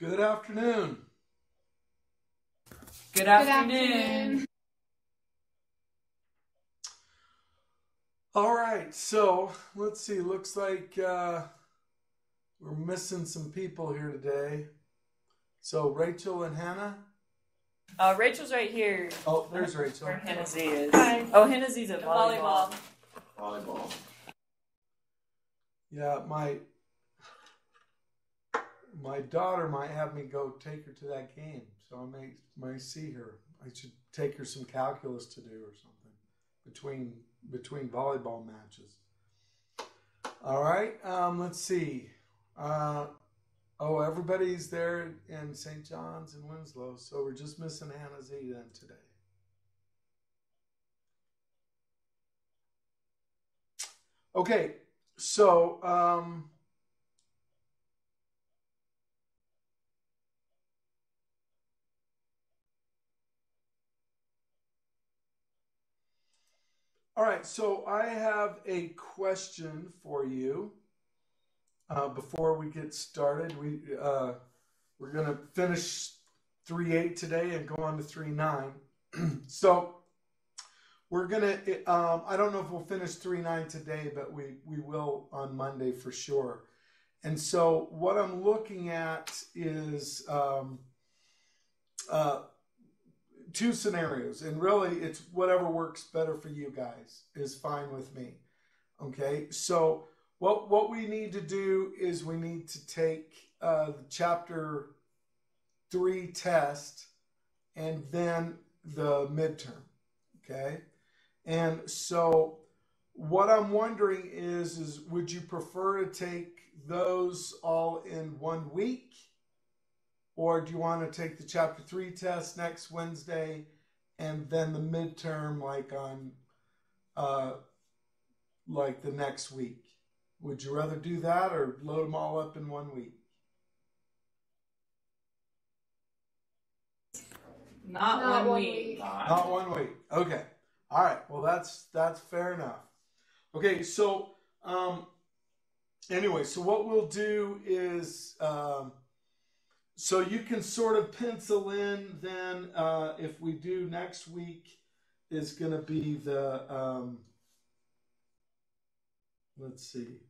Good afternoon. Good Good afternoon. afternoon. All right, so let's see. Looks like uh, we're missing some people here today. So Rachel and Hannah. Uh, Rachel's right here. Oh, there's Rachel. Where Hannah Z is. Hi. Oh, Hannah Z's at volleyball. Volleyball. Volleyball. Yeah, my my daughter might have me go take her to that game, so I may might see her. I should take her some calculus to do or something between between volleyball matches. All right, um, let's see. Uh, oh, everybody's there in St. John's and Winslow, so we're just missing Hannah Z then today. Okay, so um, all right. So I have a question for you. Uh, before we get started, we uh, we're gonna finish three eight today and go on to three nine. so we're gonna. Um, I don't know if we'll finish three nine today, but we we will on Monday for sure. And so what I'm looking at is um, uh, two scenarios, and really it's whatever works better for you guys is fine with me. Okay, so what what we need to do is we need to take uh, the chapter three test and then the midterm. Okay. And so what I'm wondering is is would you prefer to take those all in one week or do you want to take the chapter 3 test next Wednesday and then the midterm like on uh like the next week? Would you rather do that or load them all up in one week? Not, Not one, one week. week. Not one week. Okay. All right. Well, that's that's fair enough. Okay. So, um, anyway, so what we'll do is, um, so you can sort of pencil in then uh, if we do next week is going to be the um, let's see.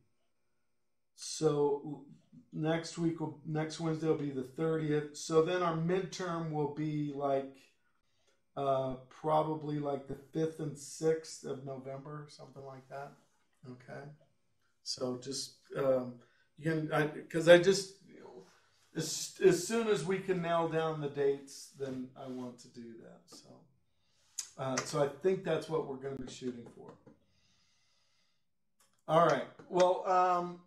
So next week will next Wednesday will be the thirtieth. So then our midterm will be like uh, probably like the fifth and sixth of November, something like that. Okay. So just um, you can because I, just as as soon as we can nail down the dates, then I want to do that. So uh, so I think that's what we're going to be shooting for. All right. Well, um,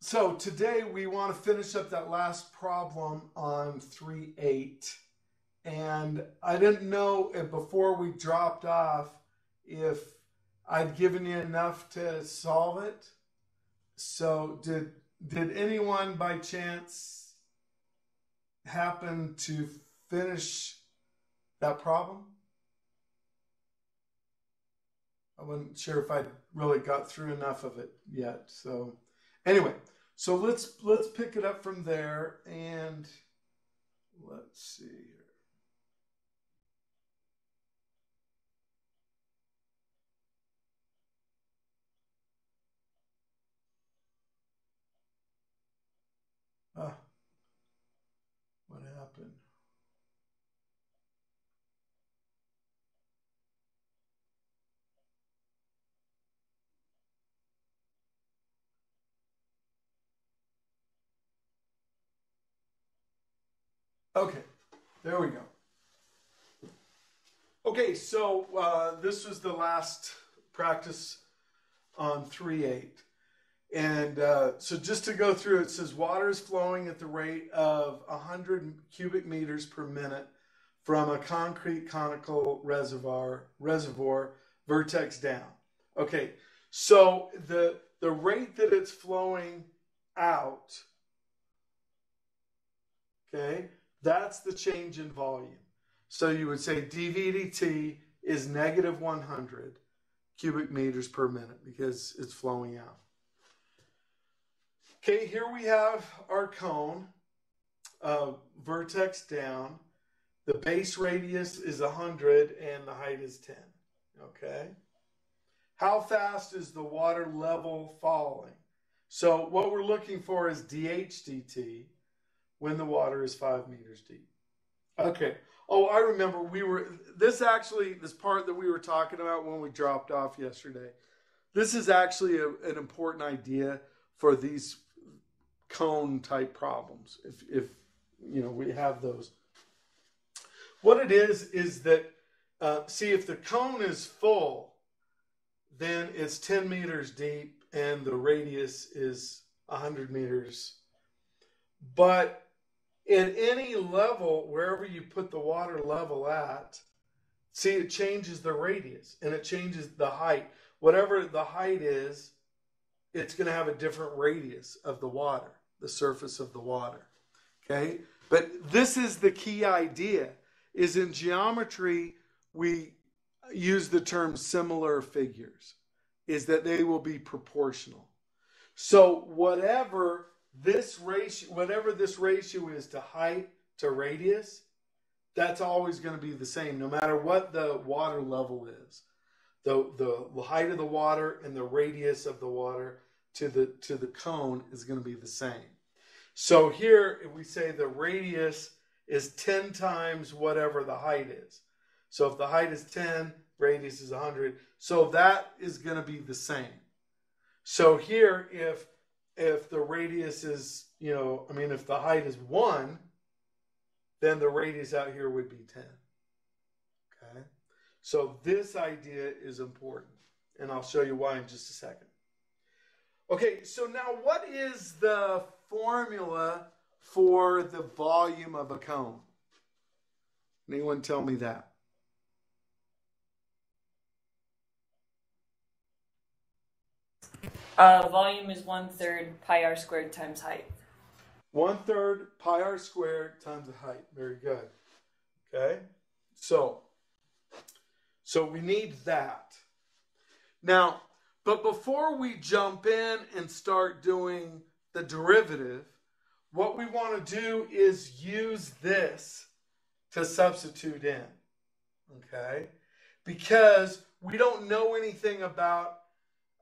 so today we want to finish up that last problem on three eight. And I didn't know if before we dropped off if I'd given you enough to solve it. So did did anyone by chance happen to finish that problem? I wasn't sure if I really got through enough of it yet. So anyway, so let's let's pick it up from there and let's see here. Ah, what happened? Okay, there we go. Okay, so uh, this was the last practice on 3 8. And uh, so just to go through, it says water is flowing at the rate of 100 cubic meters per minute from a concrete conical reservoir, reservoir vertex down. Okay, so the, the rate that it's flowing out, okay, that's the change in volume. So you would say dVdt is negative 100 cubic meters per minute because it's flowing out. Okay, here we have our cone. uh, vertex down. The base radius is 100 and the height is 10. Okay. How fast is the water level falling? So what we're looking for is DHDT when the water is five meters deep. Okay. Oh, I remember we were this actually this part that we were talking about when we dropped off yesterday. This is actually a, an important idea for these cone type problems. If if you know we have those. What it is is that uh, see if the cone is full, then it's 10 meters deep and the radius is 100 meters. But in any level, wherever you put the water level at, see, it changes the radius and it changes the height. Whatever the height is, it's going to have a different radius of the water, the surface of the water. Okay? But this is the key idea is in geometry we use the term similar figures is that they will be proportional. So whatever this ratio, whatever this ratio is to height to radius, that's always going to be the same, no matter what the water level is. The, the, height of the water and the radius of the water to the to the cone is going to be the same. So here we say the radius is 10 times whatever the height is. So if the height is 10, radius is 100. So that is going to be the same. So here if if the radius is, you know, I mean, if the height is one, then the radius out here would be 10. Okay. So this idea is important. And I'll show you why in just a second. Okay, so now what is the formula for the volume of a cone? Anyone tell me that? Uh, volume is one third pi r squared times height. One third pi r squared times the height. Very good. Okay. So, so we need that. Now, but before we jump in and start doing the derivative, what we want to do is use this to substitute in. Okay? Because we don't know anything about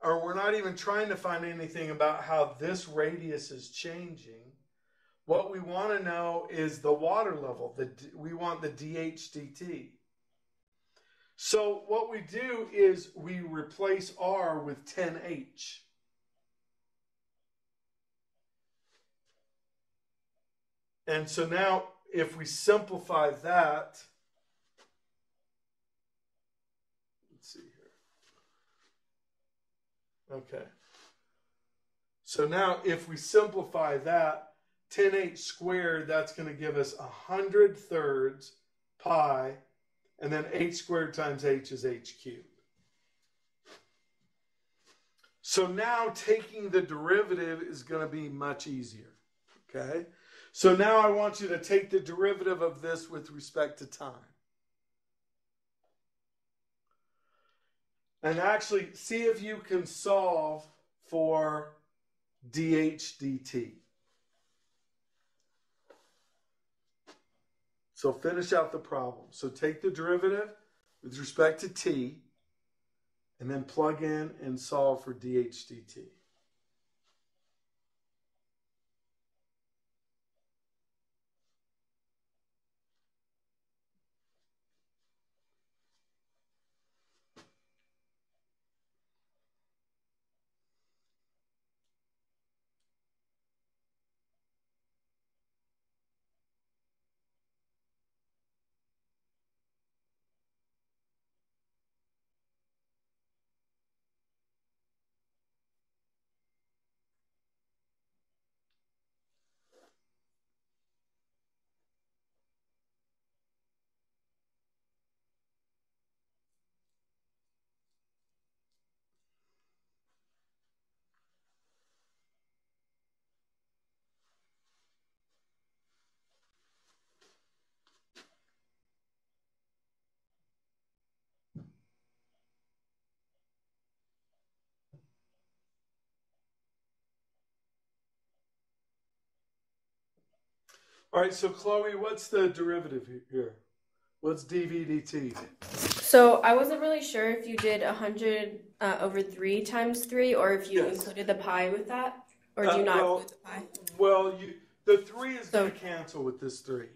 or we're not even trying to find anything about how this radius is changing. What we want to know is the water level. The, we want the DHDT. So what we do is we replace R with 10H. And so now if we simplify that, Okay. So now if we simplify that, 10h squared, that's going to give us 100 thirds pi, and then h squared times h is h cubed. So now taking the derivative is going to be much easier. Okay? So now I want you to take the derivative of this with respect to time. And actually see if you can solve for dHdt. So finish out the problem. So take the derivative with respect to t and then plug in and solve for dHdt. All right, so Chloe, what's the derivative here? What's dv dt? So I wasn't really sure if you did 100 uh, over 3 times 3 or if you Yes. included the pi with that. Or do Uh, you not well- include the pi? Well, you the three is So- going to cancel with this three.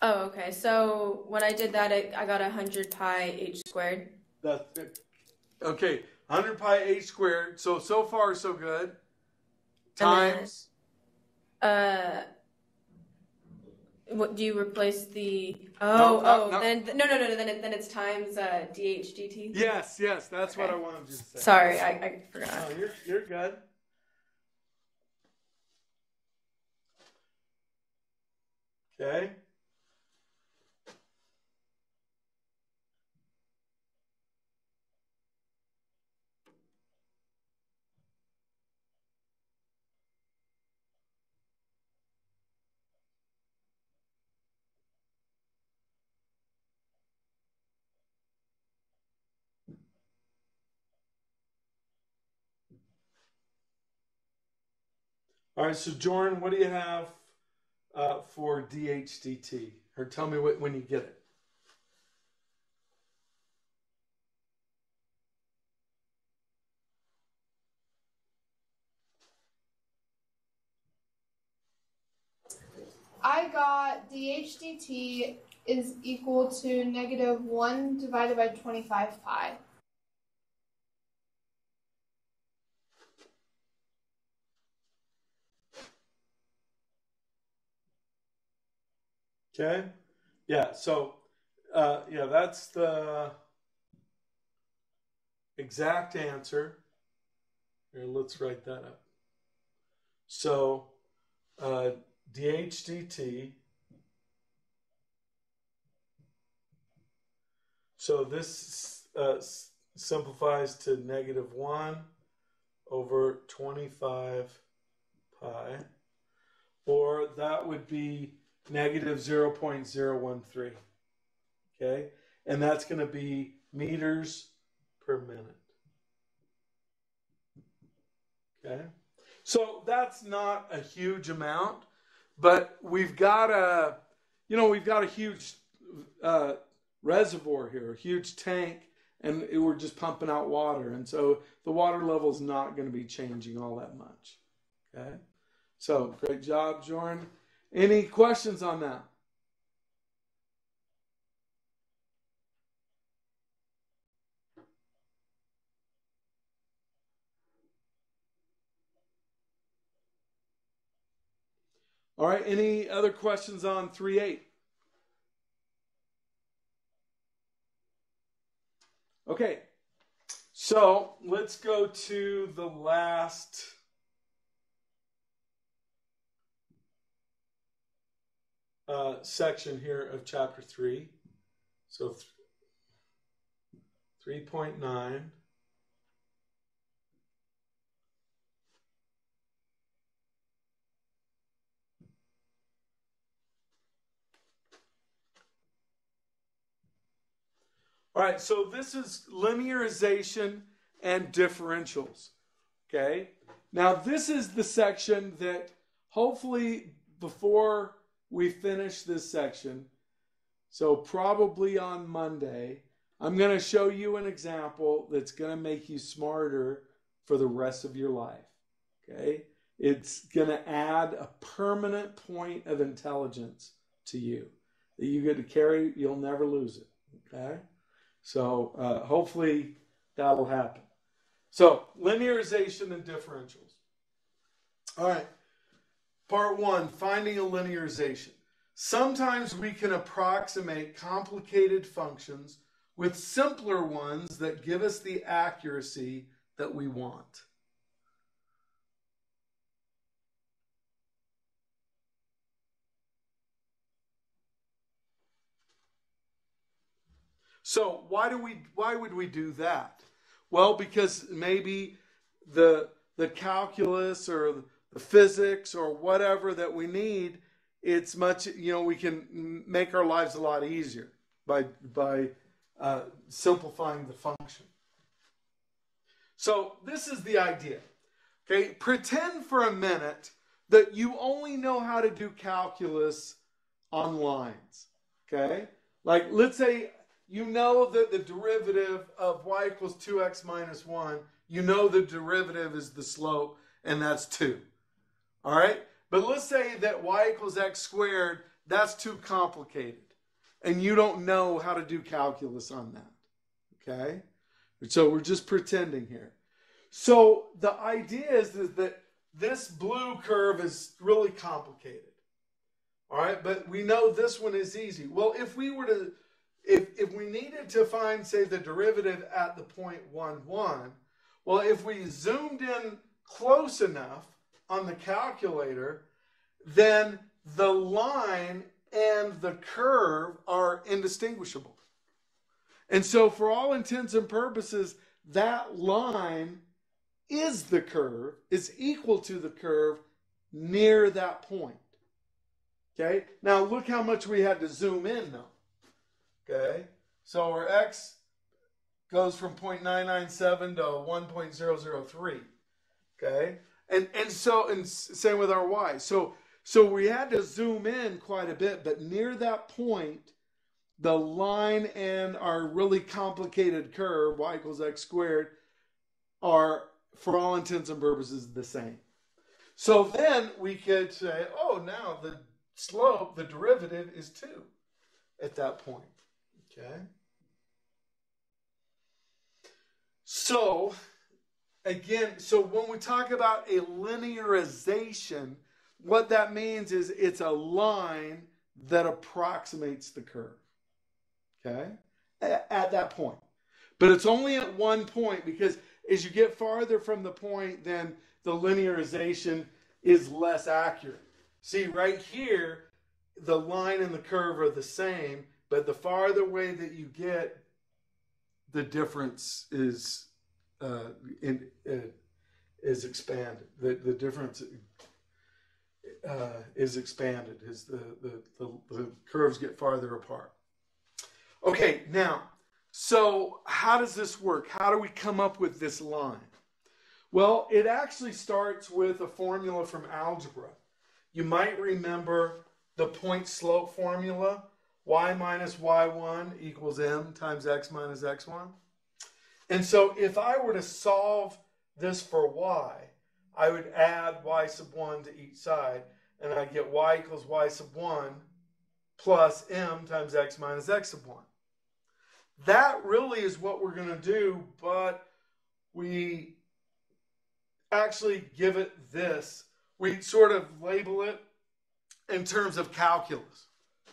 Oh, okay. So when I did that, it, I got 100 pi h squared. That's it. Okay, 100 pi h squared. So so far so good. then- Times. Uh, what do you replace the? Oh, no, oh, no. then no, no, no, then it, then it's times uh, dh dt. yes, yes, that's what I wanted to say. Sorry, I, I forgot. Oh, you're you're good. Okay. All right, so Jordan, what do you have uh, for DHDT? Or tell me what, when you get it. I got dHdt is equal to negative 1 divided by 25 pi. Okay. Yeah. So, uh, yeah, that's the exact answer. Here, let's write that up. So, uh, DHDT. So this uh, simplifies to negative 1 over 25 pi. Or that would be negative 0.013. Okay? And that's going to be meters per minute. Okay? So that's not a huge amount, but we've got a, you know, we've got a huge uh, reservoir here, a huge tank, and it- we're just pumping out water. And so the water level is not going to be changing all that much. Okay? So great job, Jordan. Any questions on that? All right, any other questions on 3 8? Okay, so let's go to the last. Uh, section here of chapter 3. So 3.9. All right, so this is linearization and differentials. Okay, now this is the section that hopefully before we finish this section, so probably on Monday, I'm going to show you an example that's going to make you smarter for the rest of your life. Okay, it's going to add a permanent point of intelligence to you that you get to carry, you'll never lose it. Okay. So uh, hopefully that'll happen. So linearization and differentials. All right. Part one, finding a linearization. Sometimes we can approximate complicated functions with simpler ones that give us the accuracy that we want. So why do we why would we do that? Well, because maybe the the calculus or physics or whatever that we need, it's much you know we can make our lives a lot easier by by uh, simplifying the function. So this is the idea. Okay, pretend for a minute that you only know how to do calculus on lines. Okay? Like, let's say you know that the derivative of y equals 2x minus 1, you know the derivative is the slope, and that's 2. All right? But let's say that y equals x squared, that's too complicated. And you don't know how to do calculus on that. Okay? So we're just pretending here. So the idea is, is that this blue curve is really complicated. All right, but we know this one is easy. Well, if we were to, if, if we needed to find, say, the derivative at the point 1, 1, well, if we zoomed in close enough on the calculator, then the line and the curve are indistinguishable. And so, for all intents and purposes, that line is the curve, is equal to the curve near that point. Okay, now look how much we had to zoom in though. Okay, so our x goes from 0.997 to 1.003. Okay, and and so and same with our y. So so we had to zoom in quite a bit, but near that point, the line and our really complicated curve y equals x squared are, for all intents and purposes, the same. So then we could say, oh, now the slope, the derivative is 2 at that point. Okay? So, again, so when we talk about a linearization, what that means is it's a line that approximates the curve. Okay? At that point. But it's only at one point because as you get farther from the point, then the linearization is less accurate. See, right here, the line and the curve are the same, but the farther away that you get, the difference is uh, in, uh, is expanded. The, the difference uh, is expanded as the, the, the, the curves get farther apart. Okay, now, so how does this work? How do we come up with this line? Well, it actually starts with a formula from algebra. You might remember the point slope formula y minus y1 equals m times x minus x1. And so if I were to solve this for y, I would add y sub 1 to each side, and I get y equals y sub 1 plus m times x minus x sub 1. That really is what we're going to do, but we actually give it this we sort of label it in terms of calculus.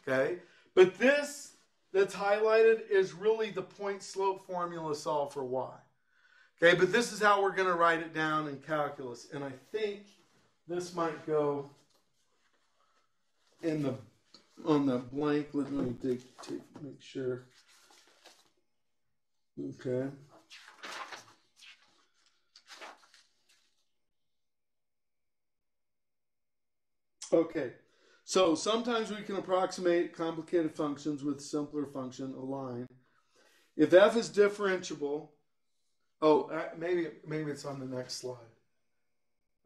Okay? But this that's highlighted is really the point slope formula solved for y. Okay, but this is how we're going to write it down in calculus. And I think this might go in the on the blank. Let me take, take make sure. Okay. Okay, so sometimes we can approximate complicated functions with simpler function, a line. If f is differentiable, oh, uh, maybe maybe it's on the next slide.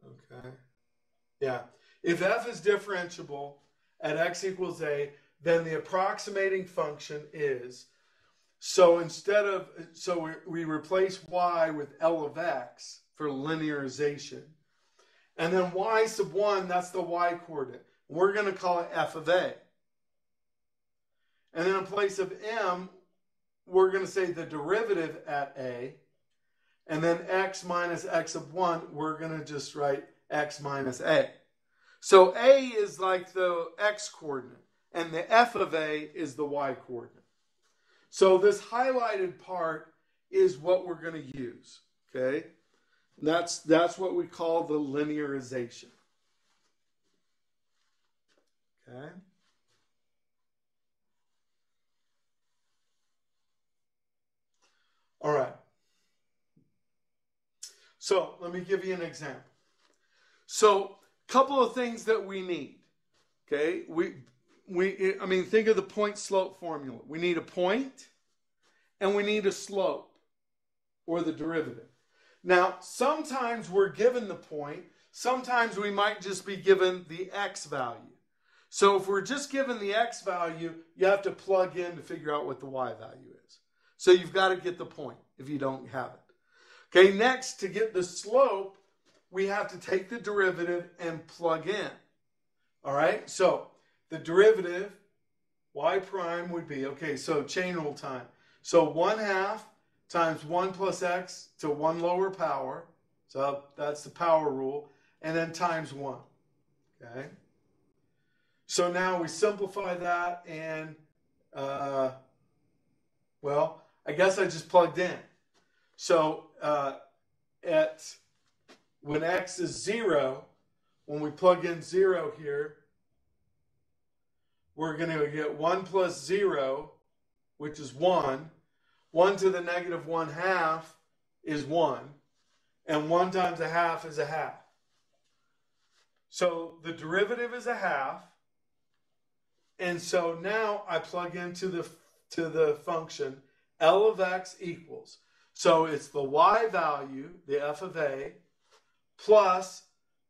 Okay, yeah. If f is differentiable at x equals a, then the approximating function is. So instead of so we, we replace y with L of x for linearization. And then y sub 1, that's the y coordinate. We're going to call it f of a. And then in place of m, we're going to say the derivative at a. And then x minus x of 1, we're going to just write x minus a. So a is like the x coordinate, and the f of a is the y coordinate. So this highlighted part is what we're going to use. Okay? That's, that's what we call the linearization. Okay? All right. So let me give you an example. So, a couple of things that we need. Okay, we we I mean think of the point slope formula. We need a point and we need a slope or the derivative. Now, sometimes we're given the point, sometimes we might just be given the x value. So if we're just given the x value, you have to plug in to figure out what the y value is. So you've got to get the point if you don't have it. Okay, next to get the slope, we have to take the derivative and plug in. All right, so the derivative, y prime would be, okay, so chain rule time. So 1 half times 1 plus x to 1 lower power. So that's the power rule. And then times 1. Okay. So now we simplify that and, uh, well, I guess I just plugged in. So uh, at when x is 0, when we plug in 0 here, we're going to get 1 plus 0, which is 1. 1 to the negative 1 half is 1. And 1 times a half is a half. So the derivative is a half. And so now I plug into the to the function L of x equals. So it's the y value, the f of a, plus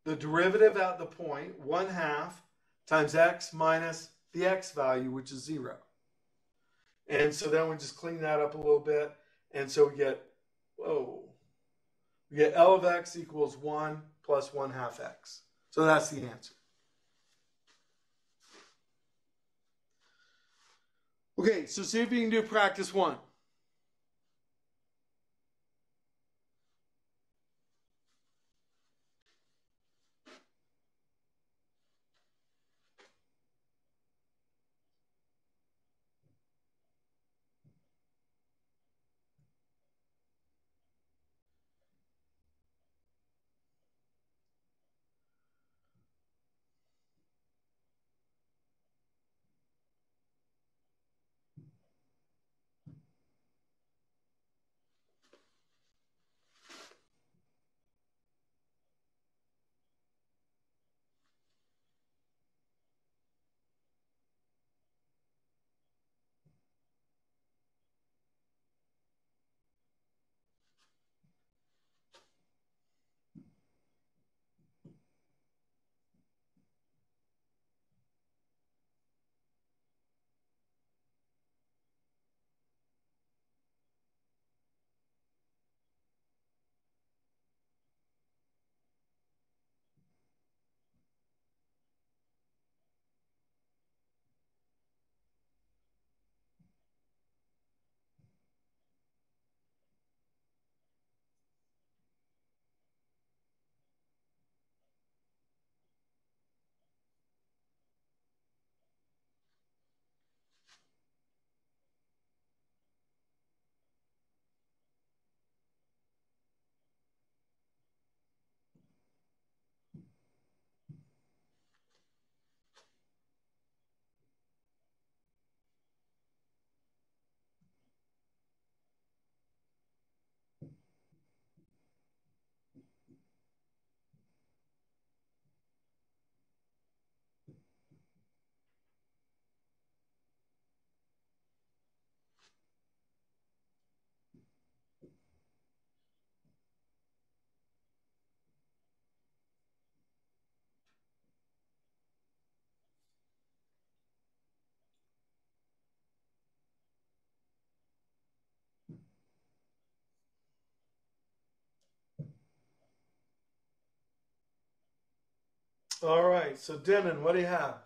the derivative at the point, 1 half, times x minus the x value, which is 0. And so then we just clean that up a little bit. And so we get, whoa, we get L of x equals 1 plus 1 half x. So that's the answer. Okay, so see if you can do practice one. All right, so Denon, what do you have?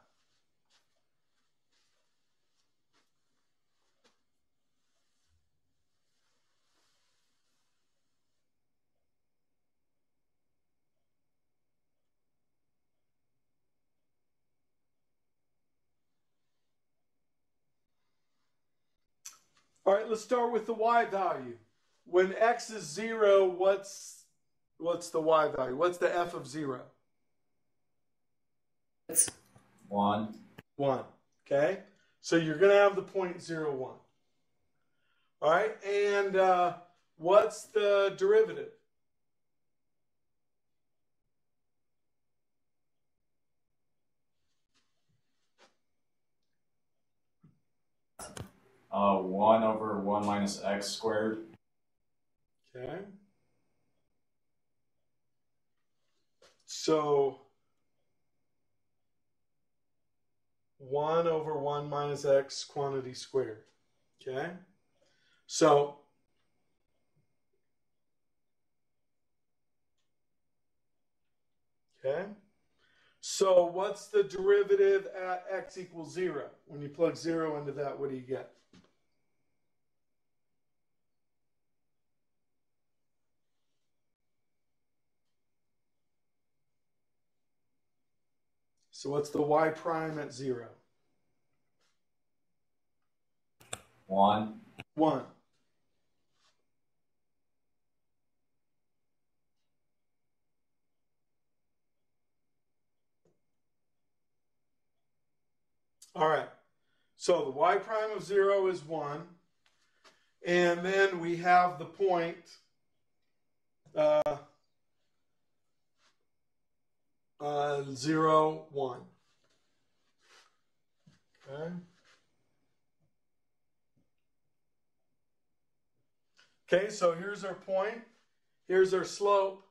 All right, let's start with the y value. When x is 0, what's what's the y value? What's the f of 0? One. 1. Okay? So you're going to have the point zero one. All right? And uh, what's the derivative? Uh, one over one minus x squared. Okay. So 1 over 1 minus x quantity squared. Okay? So, okay? So, what's the derivative at x equals 0? When you plug 0 into that, what do you get? So, what's the y prime at 0? One. 1. All right. So the y prime of 0 is 1. And then we have the point uh, uh, zero, one. Okay. Okay, so here's our point. Here's our slope.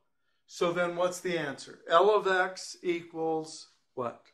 So then what's the answer? L of x equals what?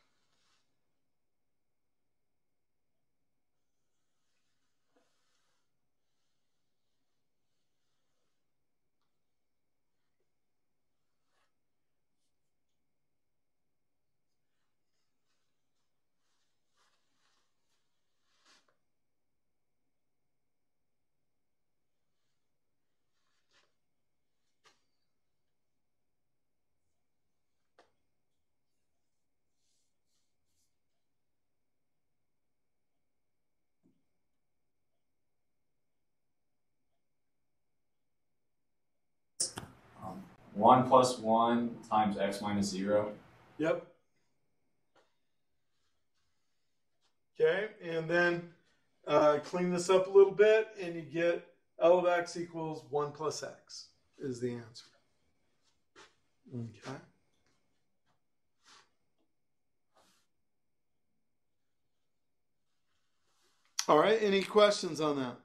Um, one plus one times x minus zero. Yep. Okay, and then uh, clean this up a little bit, and you get L of x equals 1 plus x is the answer. Okay. All right, any questions on that?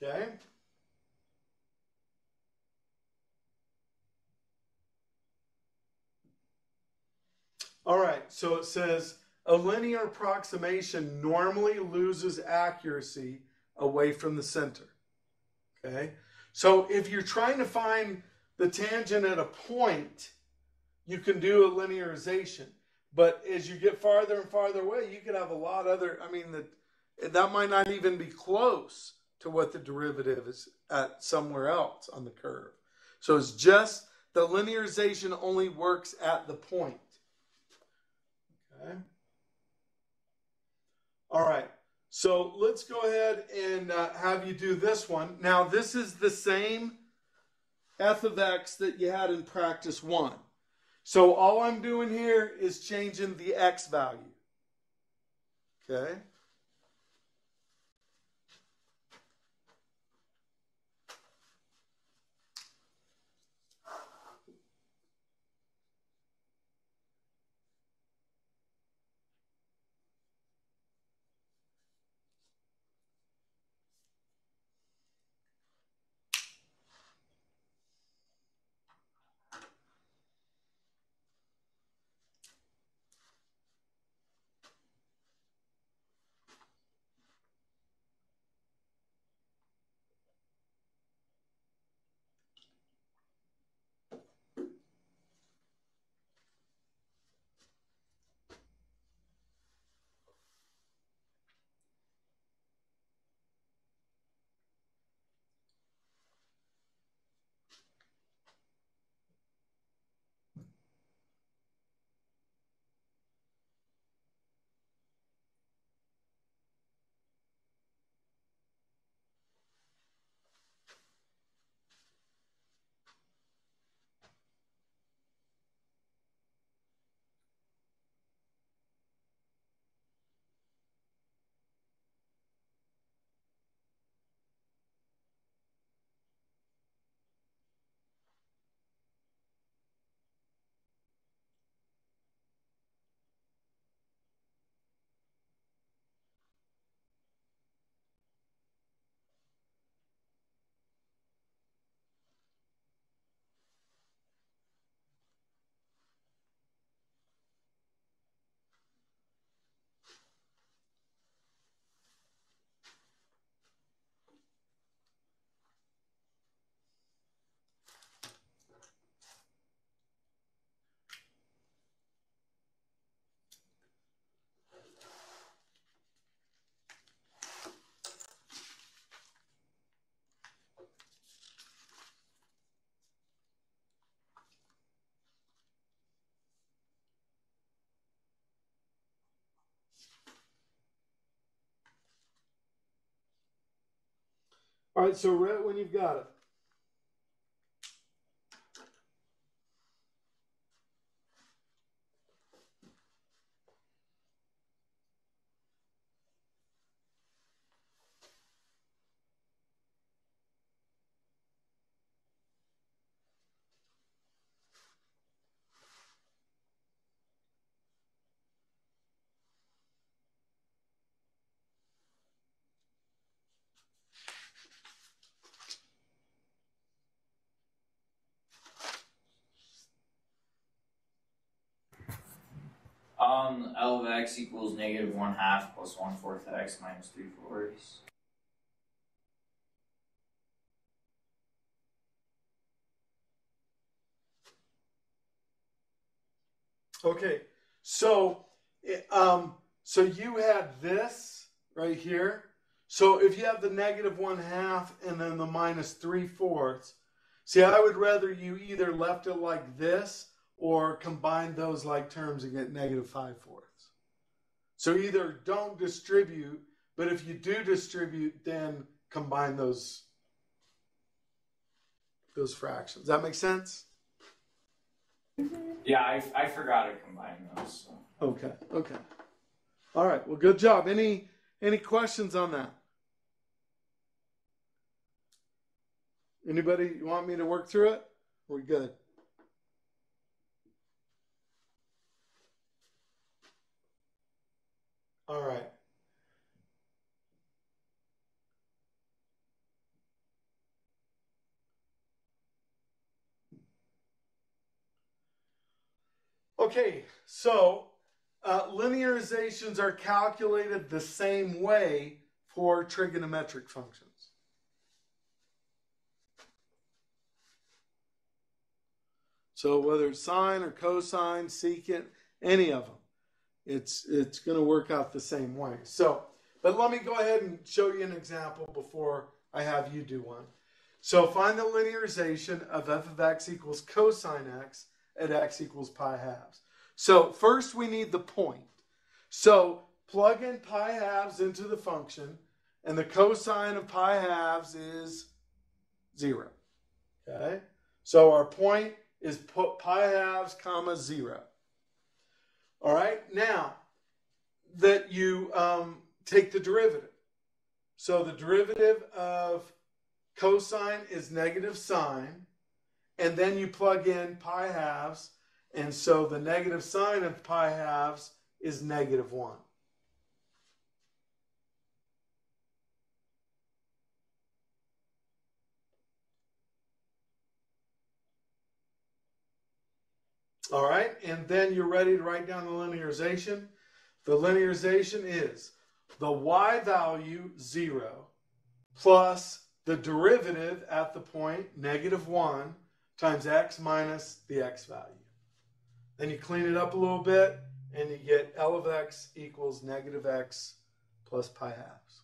Okay. All right, so it says a linear approximation normally loses accuracy away from the center. Okay, so if you're trying to find the tangent at a point, you can do a linearization. But as you get farther and farther away, you could have a lot other. I mean, that that might not even be close to what the derivative is at somewhere else on the curve. So it's just the linearization only works at the point. Okay. All right. So let's go ahead and uh, have you do this one. Now, this is the same f of x that you had in practice one. So all I'm doing here is changing the x value. Okay. All right, so Rhett, when you've got it. Um, L of x equals negative one half plus one fourth x minus three fourths. Okay, so um, so you had this right here. So if you have the negative one half and then the minus three fourths, see, I would rather you either left it like this or combine those like terms and get negative five fourths. So either don't distribute, but if you do distribute, then combine those those fractions. That make sense? Mm-hmm. Yeah, I, I forgot to combine those. So. Okay. Okay. All right. Well, good job. Any any questions on that? Anybody want me to work through it? We're good. All right. Okay, so uh, linearizations are calculated the same way for trigonometric functions. So whether it's sine or cosine, secant, any of them, it's it's going to work out the same way. So, but let me go ahead and show you an example before I have you do one. So find the linearization of f of x equals cosine x at x equals pi halves. So first we need the point. So plug in pi halves into the function, and the cosine of pi halves is zero. Okay? So our point is put pi halves comma zero. All right, now that you um, take the derivative. So the derivative of cosine is negative sine, and then you plug in pi halves, and so the negative sine of pi halves is negative 1. All right, and then you're ready to write down the linearization. The linearization is the y value 0 plus the derivative at the point negative 1 times x minus the x value. Then you clean it up a little bit and you get L of x equals negative x plus pi halves.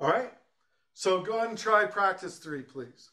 All right, so go ahead and try practice three, please.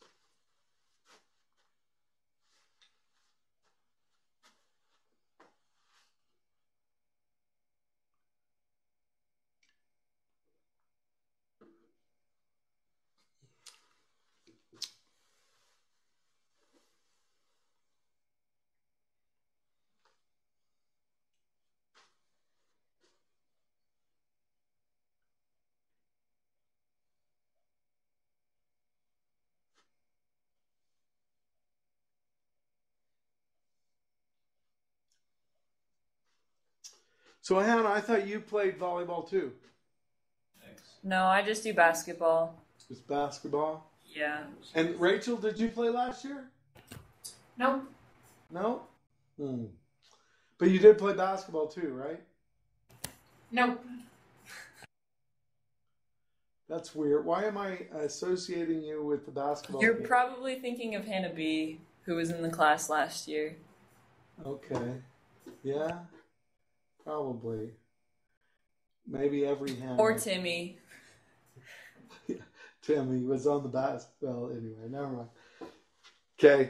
So Hannah, I thought you played volleyball too. X. No, I just do basketball. It's basketball. Yeah. And Rachel, did you play last year? Nope. No. Hmm. But you did play basketball too, right? Nope. That's weird. Why am I associating you with the basketball? You're game? probably thinking of Hannah B, who was in the class last year. okay. Yeah. Probably. Maybe every hand. Or Timmy. Timmy was on the basketball anyway. Never mind. Okay.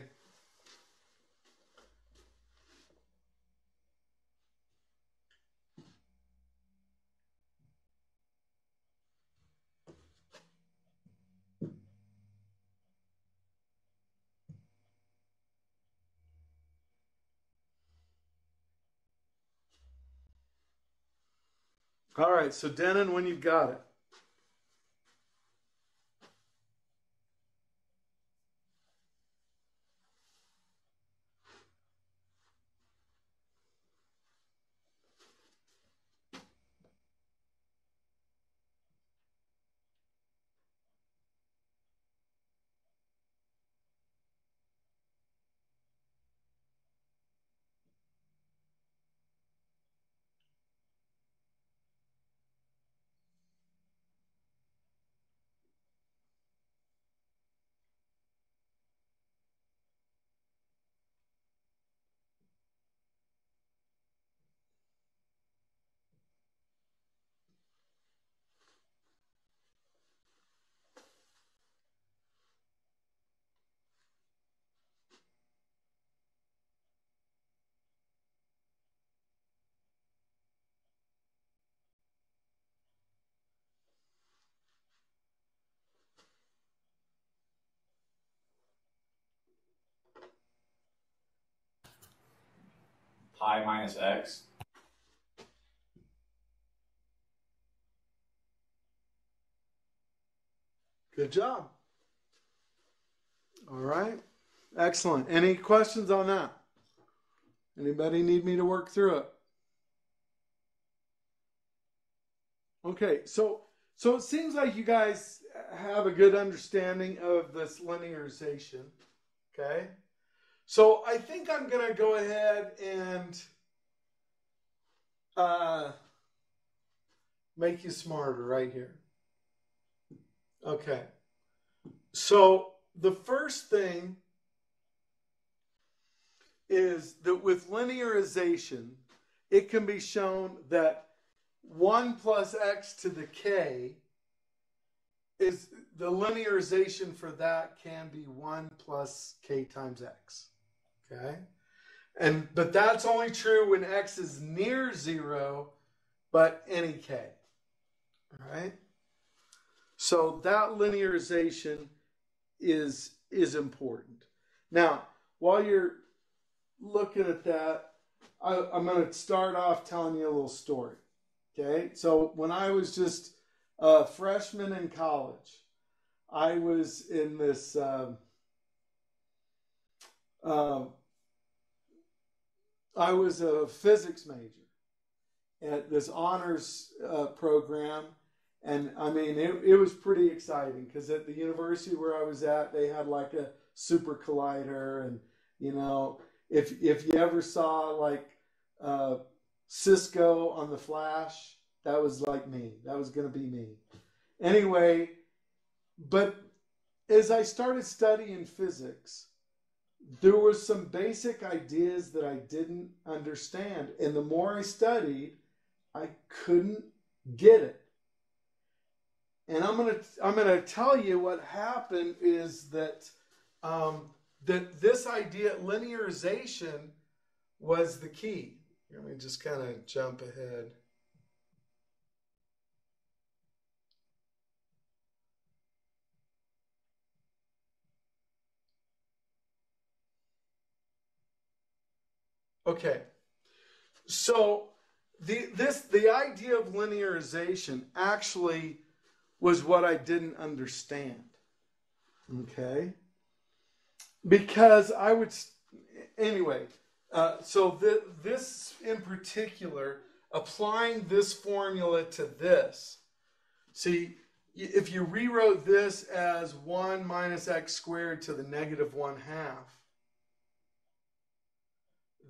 All right, so Denon, when you've got it. Pi minus x. Good job. All right. Excellent. Any questions on that? Anybody need me to work through it? Okay, so so it seems like you guys have a good understanding of this linearization. Okay. So I think I'm gonna go ahead and uh, make you smarter right here. Okay. So the first thing is that with linearization, it can be shown that 1 plus x to the k is the linearization for that can be 1 plus k times x. Okay? And but that's only true when x is near 0 but any k. All right? So that linearization is is important. Now, while you're looking at that, I, I'm going to start off telling you a little story. Okay, so when I was just a freshman in college, I was in this um, uh, I was a physics major at this honors uh, program. And I mean, it, it was pretty exciting because at the university where I was at, they had like a super collider. And, you know, if, if you ever saw like uh, Cisco on the Flash, that was like me. That was going to be me. Anyway, but as I started studying physics, there were some basic ideas that I didn't understand. And the more I studied, I couldn't get it. And I'm gonna I'm gonna tell you what happened is that um, that this idea linearization was the key. Let me just kind of jump ahead. Okay. So the this the idea of linearization actually was what I didn't understand. Okay? Because I would anyway, uh, so th- this in particular applying this formula to this. See, if you rewrote this as 1 minus x squared to the negative 1 half,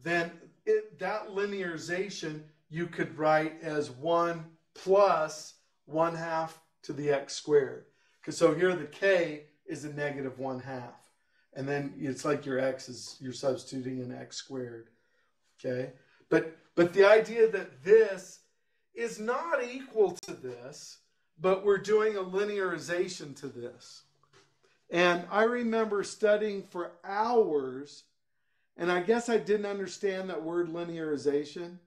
then it, that linearization you could write as 1 plus 1 half to the x squared. Because so here the k is a negative 1 half. And then it's like your x is, you're substituting an x squared. Okay? But, but the idea that this is not equal to this, but we're doing a linearization to this. And I remember studying for hours and I guess I didn't understand that word linearization.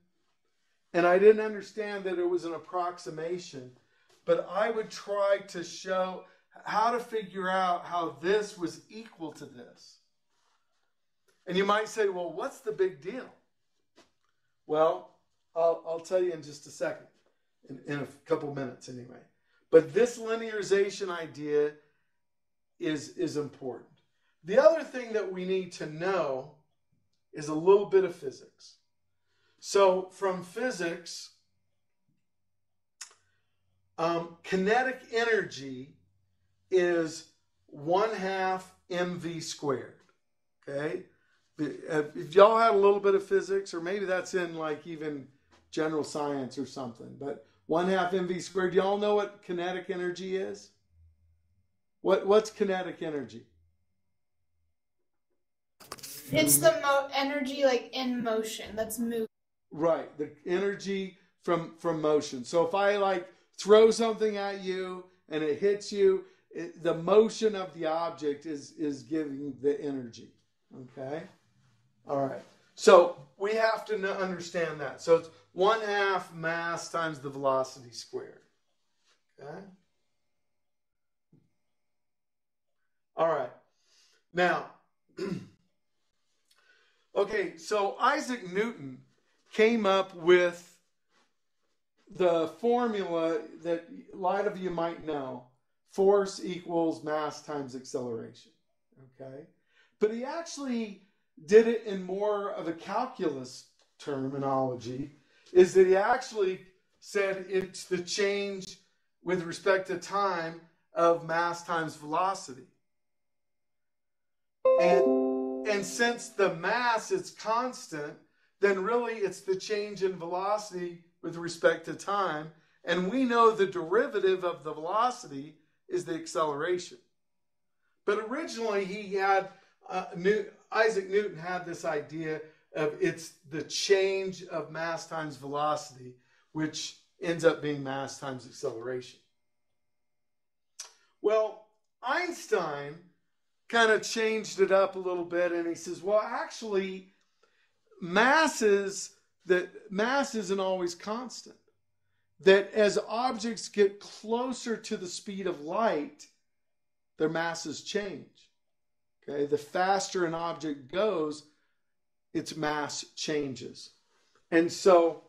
And I didn't understand that it was an approximation. But I would try to show how to figure out how this was equal to this. And you might say, well, what's the big deal? Well, I'll, I'll tell you in just a second. in, in a couple minutes anyway. But this linearization idea is, is important. The other thing that we need to know is a little bit of physics. So, from physics, um, kinetic energy is one half mv squared. Okay? Uh, if y'all had a little bit of physics, or maybe that's in like even general science or something, but one half mv squared, y'all know what kinetic energy is? What, what's kinetic energy? It's the mo- energy like in motion that's moving. Right, the energy from from motion. So if I like throw something at you and it hits you, it, the motion of the object is is giving the energy. Okay, all right. So we have to understand that. So it's one half mass times the velocity squared. Okay. All right. Now. Okay, so Isaac Newton came up with the formula that a lot of you might know force equals mass times acceleration. Okay, but he actually did it in more of a calculus terminology, is that he actually said it's the change with respect to time of mass times velocity. And and since the mass is constant, then really it's the change in velocity with respect to time. And we know the derivative of the velocity is the acceleration. But originally he had, uh, Isaac Newton had this idea of it's the change of mass times velocity, which ends up being mass times acceleration. Well, Einstein kind of changed it up a little bit and he says well actually masses that mass isn't always constant. That as objects get closer to the speed of light their masses change. Okay? The faster an object goes its mass changes. And so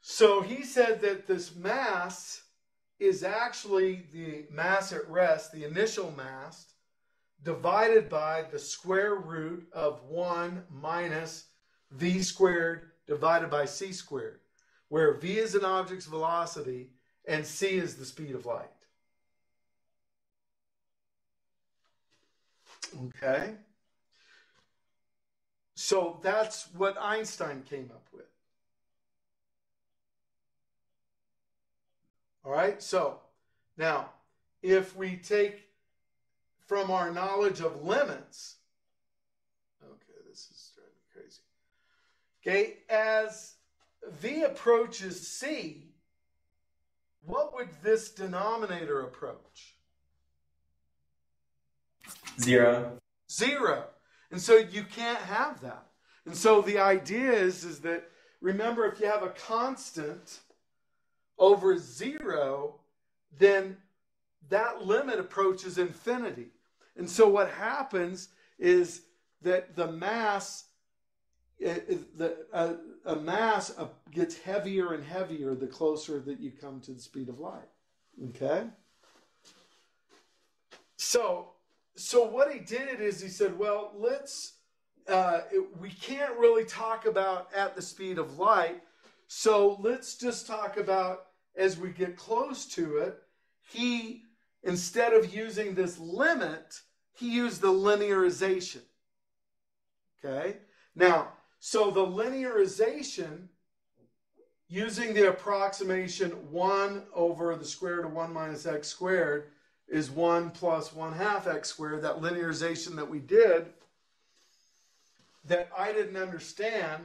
so he said that this mass is actually the mass at rest the initial mass divided by the square root of 1 minus v squared divided by c squared, where v is an object's velocity and c is the speed of light. Okay? So that's what Einstein came up with. All right, so now if we take from our knowledge of limits. Okay, this is driving me crazy. Okay, as v approaches c, what would this denominator approach? Zero. Zero. And so you can't have that. And so the idea is, is that remember if you have a constant over zero, then that limit approaches infinity. And so what happens is that the mass, the, a, a mass gets heavier and heavier the closer that you come to the speed of light. Okay? So, so what he did is he said, well, let's, uh, it, we can't really talk about at the speed of light. So let's just talk about as we get close to it. He instead of using this limit, he used the linearization. Okay? Now, so the linearization using the approximation 1 over the square root of 1 minus x squared is 1 plus 1 half x squared. That linearization that we did that I didn't understand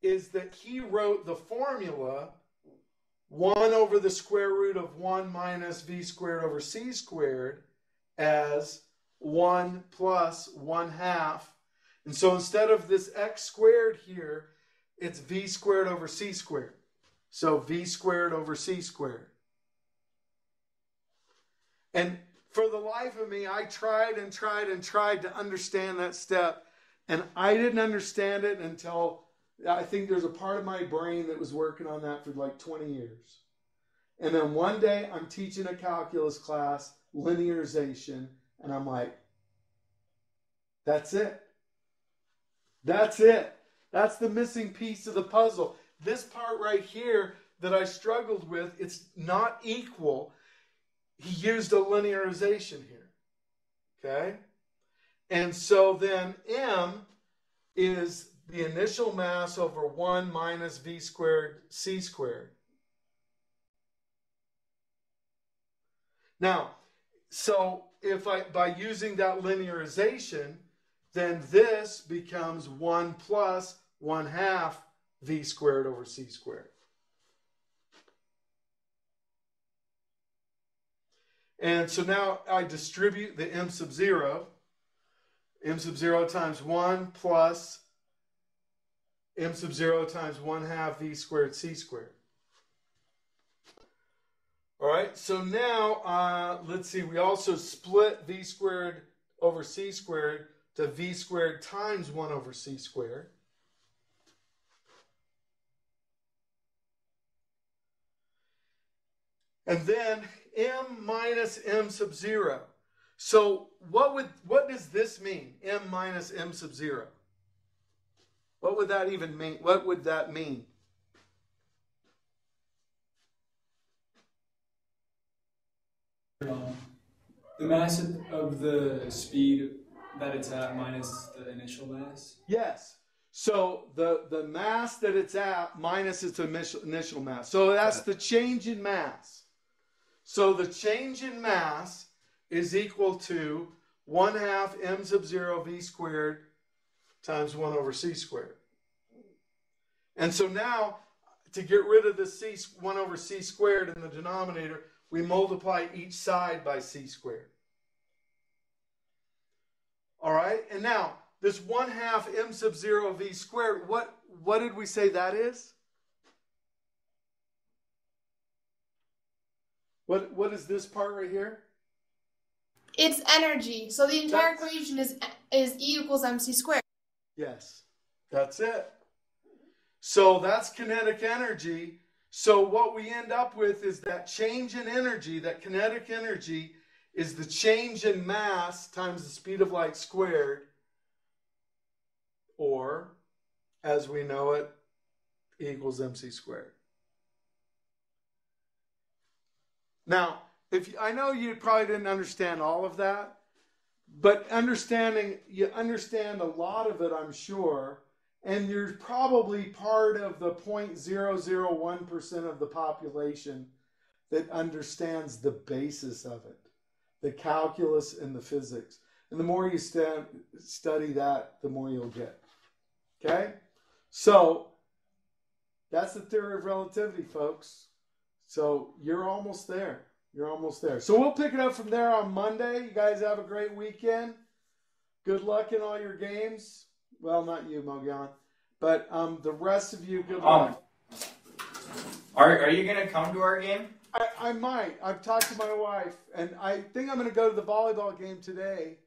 is that he wrote the formula 1 over the square root of 1 minus v squared over c squared as 1 plus 1 half. And so instead of this x squared here, it's v squared over c squared. So v squared over c squared. And for the life of me, I tried and tried and tried to understand that step. And I didn't understand it until I think there's a part of my brain that was working on that for like 20 years. And then one day I'm teaching a calculus class, linearization, and I'm like, that's it. That's it. That's the missing piece of the puzzle. This part right here that I struggled with, it's not equal. He used a linearization here. Okay? And so then M is the initial mass over 1 minus v squared c squared. Now, so if I by using that linearization, then this becomes 1 plus 1 half v squared over c squared. And so now I distribute the m sub 0. m sub 0 times 1 plus m sub 0 times 1 half v squared c squared. All right, so now uh, let's see, we also split v squared over c squared to v squared times 1 over c squared. And then m minus m sub 0. So what would what does this mean? m minus m sub 0. What would that even mean? What would that mean? Um, the mass of- the speed that it's at minus the initial mass. Yes. So the the mass that it's at minus its initial initial mass. So that's the change in mass. So the change in mass is equal to one half m sub zero v squared times one over c squared. And so now to get rid of the c one over c squared in the denominator, we multiply each side by c squared. All right, and now this one half m sub zero v squared. What what did we say that is? What what is this part right here? It's energy. So the entire That's- equation is is E equals mc squared. Yes, that's it. So that's kinetic energy. So what we end up with is that change in energy, that kinetic energy is the change in mass times the speed of light squared, or as we know it, equals mc squared. Now, if you, I know you probably didn't understand all of that, but understanding you understand a lot of it, I'm sure, and you're probably part of the 0.001% of the population that understands the basis of it, the calculus and the physics. And the more you sta- study that, the more you'll get. Okay? So, that's the theory of relativity, folks. So, you're almost there. You're almost there. So, we'll pick it up from there on Monday. You guys have a great weekend. Good luck in all your games. Well, not you, Mogyan, but um, the rest of you, good luck. Um, are are you gonna come to our game? I, I might. I've talked to my wife, and I think I'm going to go to the volleyball game today.